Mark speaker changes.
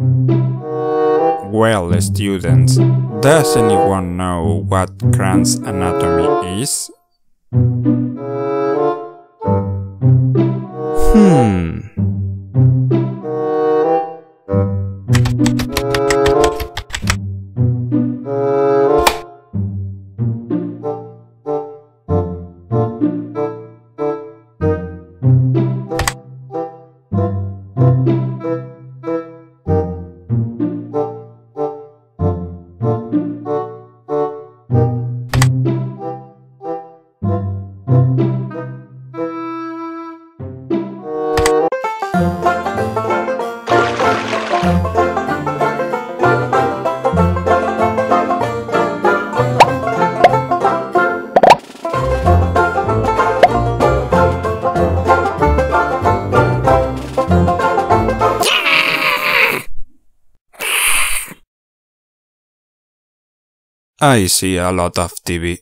Speaker 1: Well, students, does anyone know what Grant's anatomy is? Hmm. I see a lot of TV.